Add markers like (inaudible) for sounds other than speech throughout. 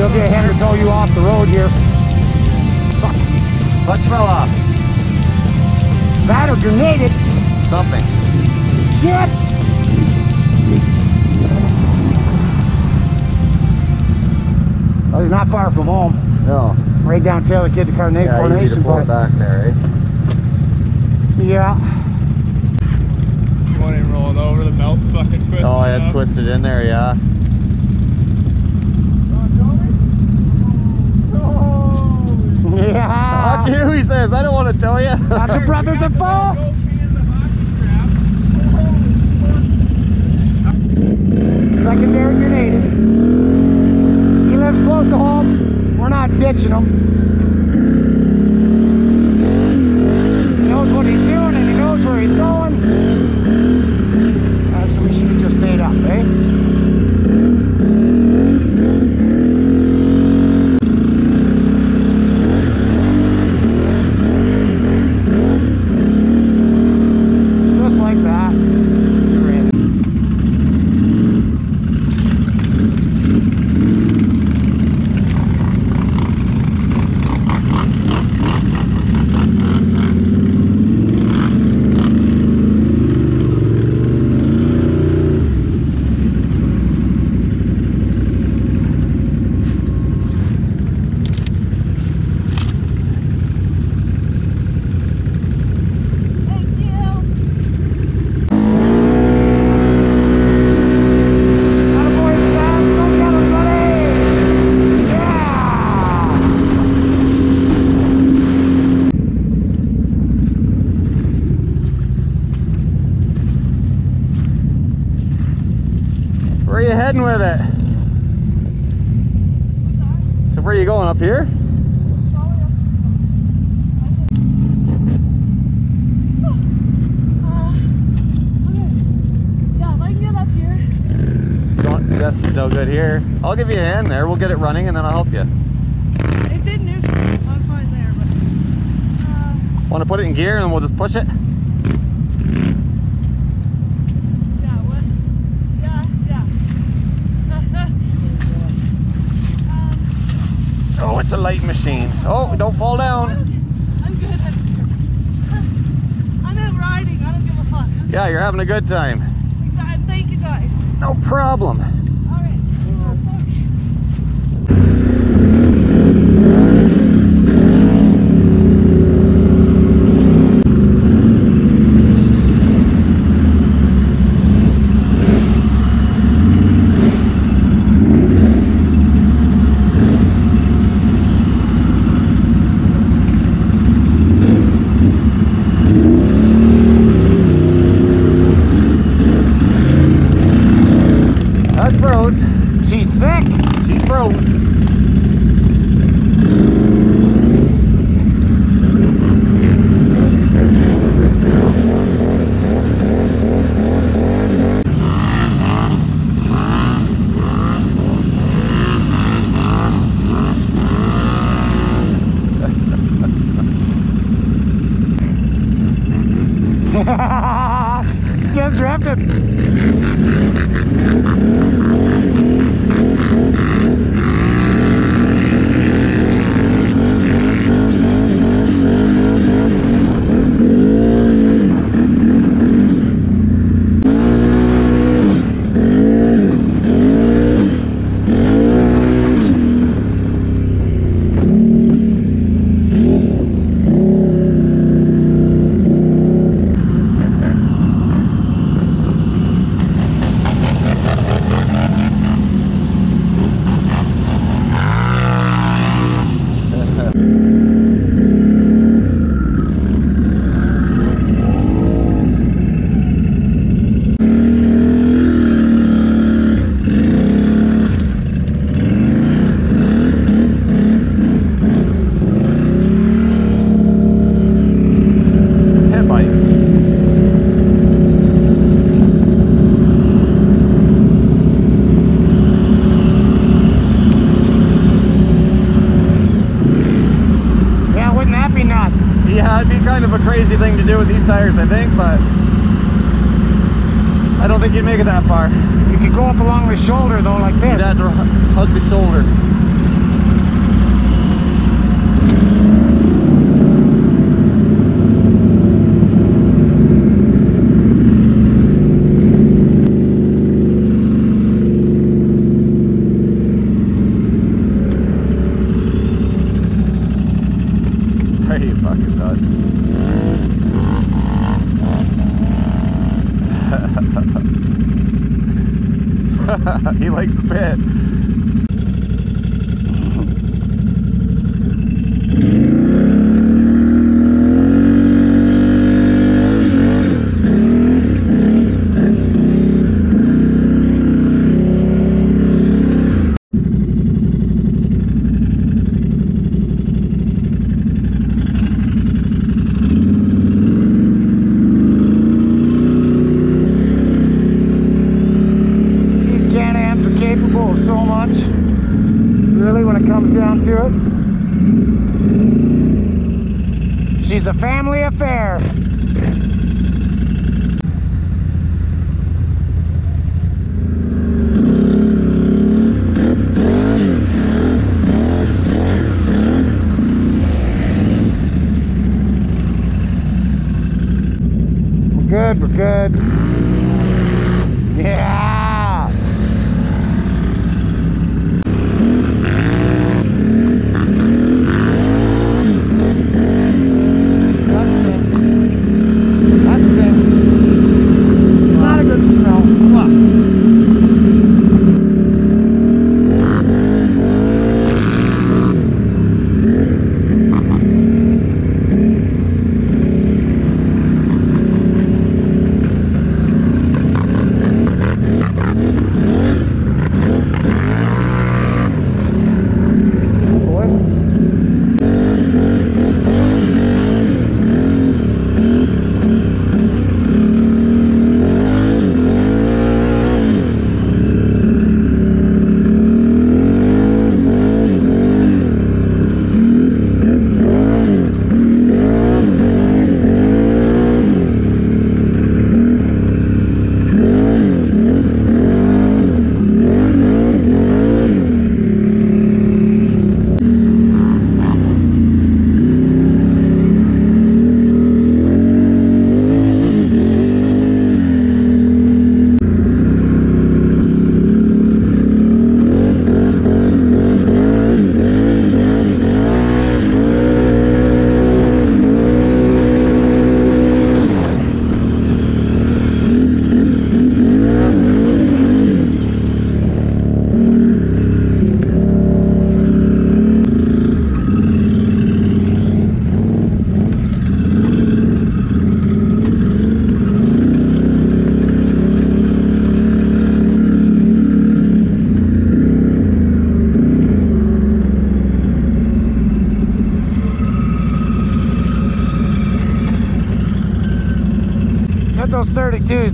you'll get him to tow you off the road here. Fuck. Clutch fell off. That or grenaded. Something. Shit! Oh, he's not far from home. No. Right down Taylor Kid to Carnate Yeah, easy to Coronation. pull it but- back there, eh? Yeah. You want him rolling over the belt fucking twisted Oh, yeah, it's twisted in there, yeah. Yeah. Fuck you, he says. I don't want to tell you. Lots of brothers that fall. Secondary grenaded. He lives close to home. We're not ditching him. He knows what he's doing and he knows where he's going. Actually, we should have just stayed up, eh? Just like that. You're in. Thank you. Attaboy, Stan. Go get him, buddy. Yeah. Where are you heading with it? So where are you going, up here? Yeah, if I can get up here. is no good here. I'll give you a hand there. We'll get it running and then I'll help you. It's in neutral, so I'm fine there, but. Uh, Want to put it in gear and we'll just push it? yeah, what? Yeah, yeah. (laughs) um, Oh, it's a light machine. Oh, don't fall down. I'm good. I'm good. I'm (laughs) in riding. I don't give a fuck. Yeah, you're having a good time. Thank you guys. No problem. Thing to do with these tires, I think, but I don't think you'd make it that far. You could go up along the shoulder though, like this. You'd have to hug the shoulder. Are you fucking nuts? he likes the pit. These Can-Ams so much. Really, when it comes down to it. She's a family affair. We're good, we're good.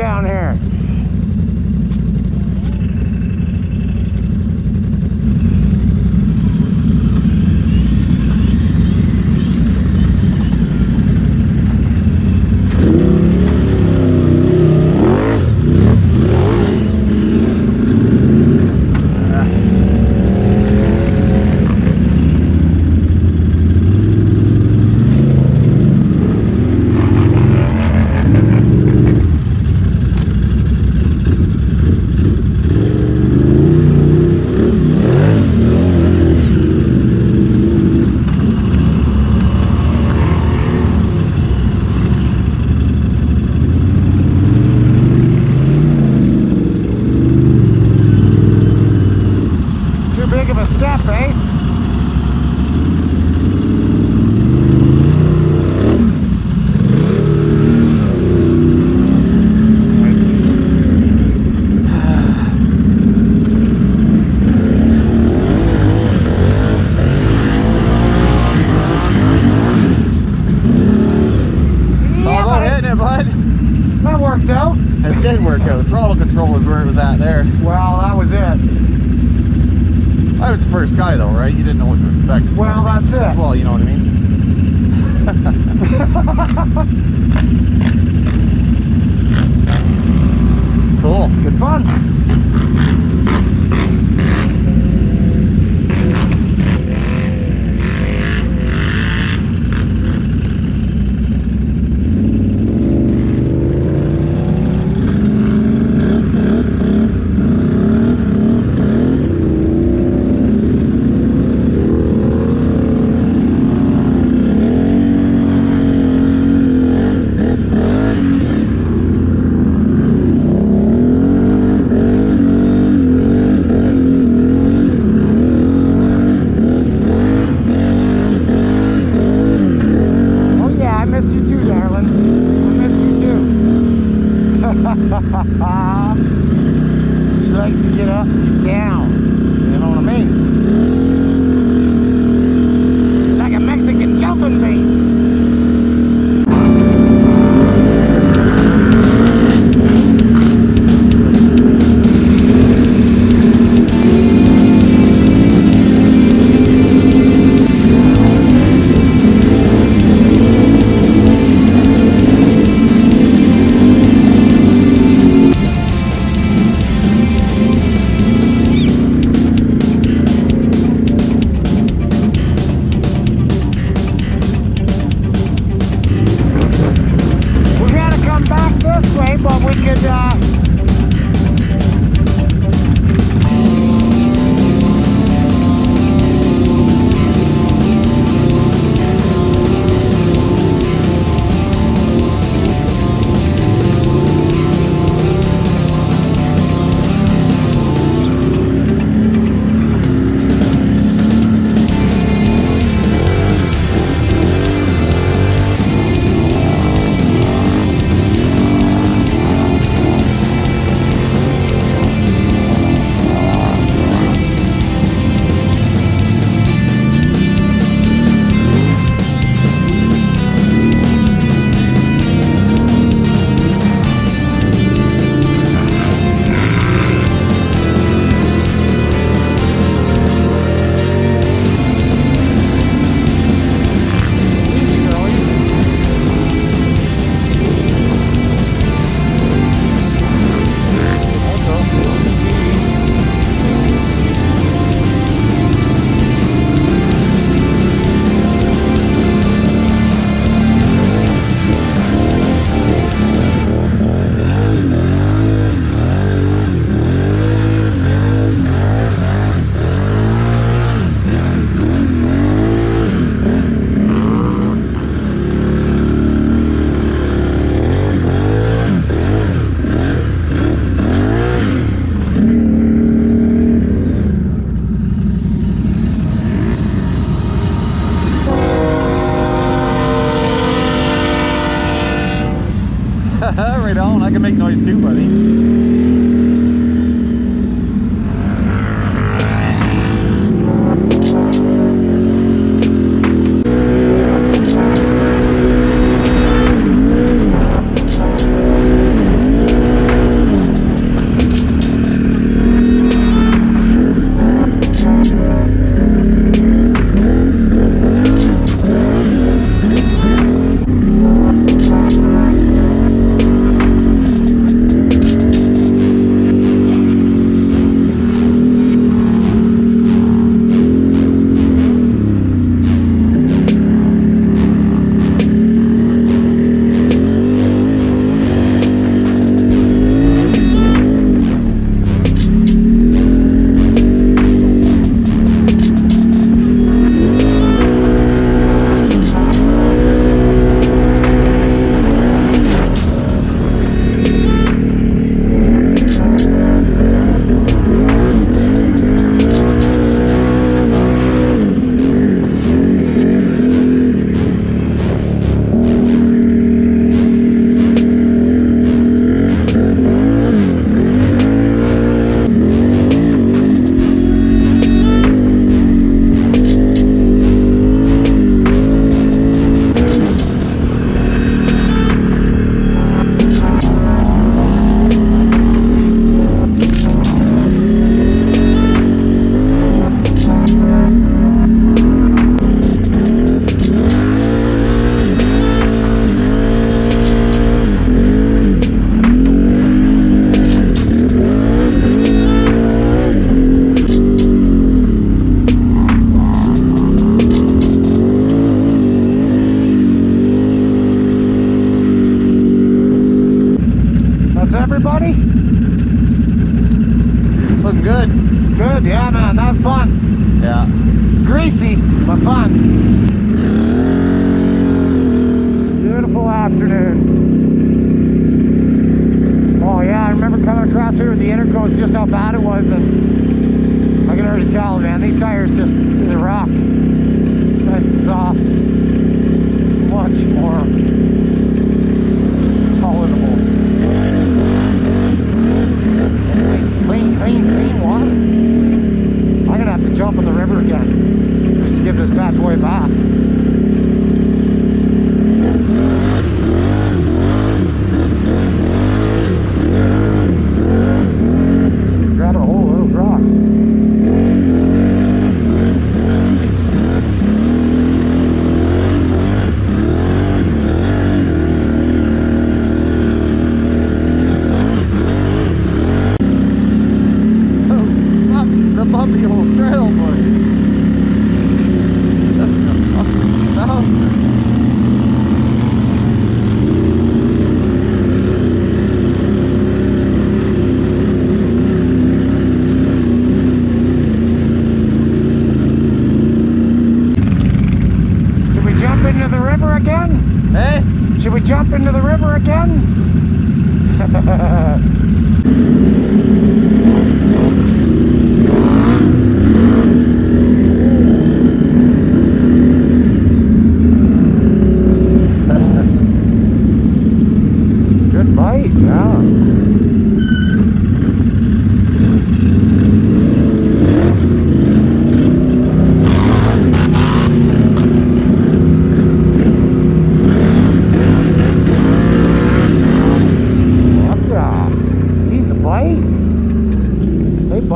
Down here. Too big of a step, eh? It's all about hitting it, bud. That worked out. It did work out. Throttle control was where it was at there. Well, that was it. I was the first guy though, right? You didn't know what to expect. Well, that's it. Well, you know what I mean. (laughs) Cool. Good fun.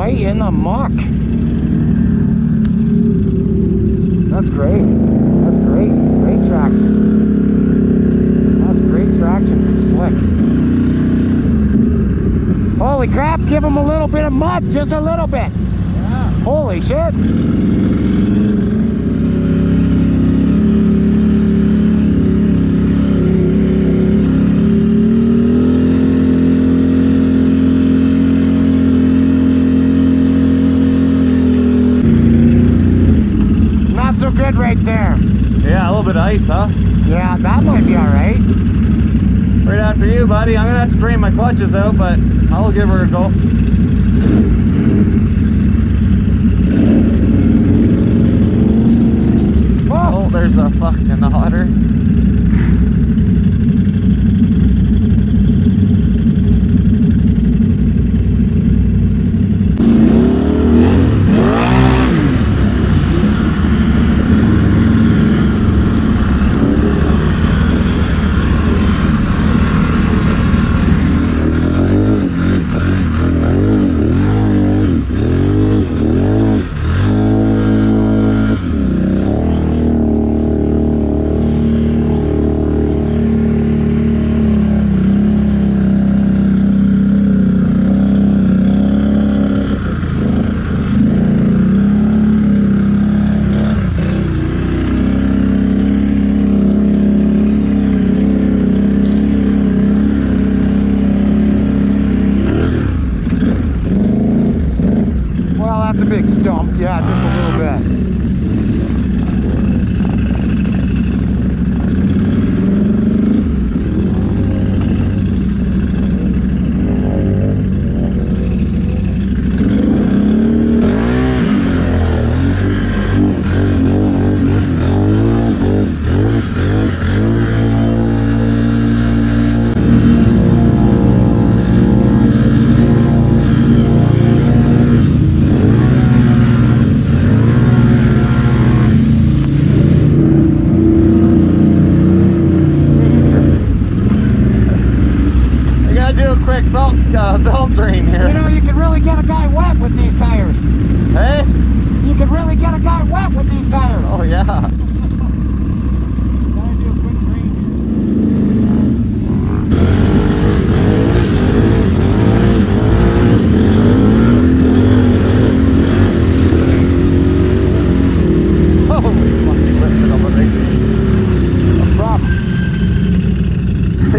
right in the muck. That's great. That's great. Great traction. That's great traction Slick. Holy crap, give him a little bit of mud, just a little bit. Yeah. Holy shit. good right there. Yeah, a little bit of ice, huh? Yeah, that might be all right. Right after you, buddy. I'm going to have to drain my clutches out, but I'll give her a go. Oh, oh there's a fucking otter.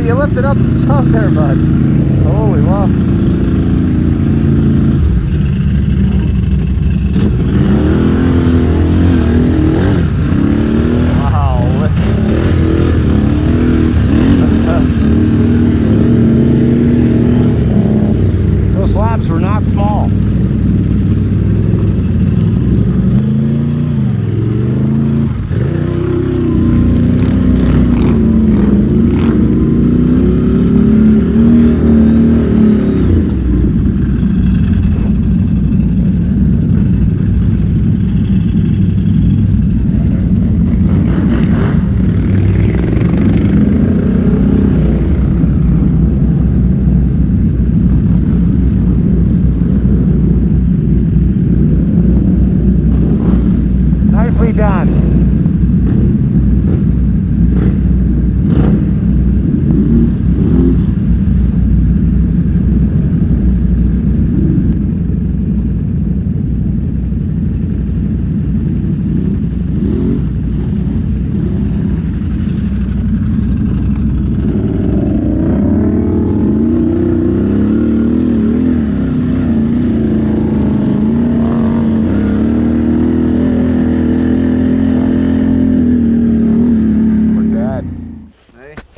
you lifted up the top there, bud. Holy wow.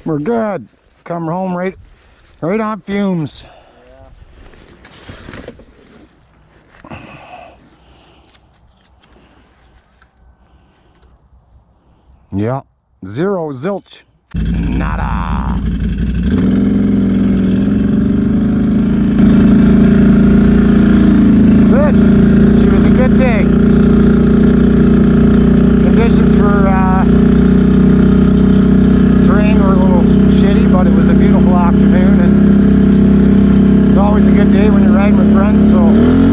We're good. Come home right, right on fumes. Yeah, zero zilch. Nada. Good. She was a good day. Conditions for uh, terrain were a little shitty, and it's always a good day when you're riding with friends. So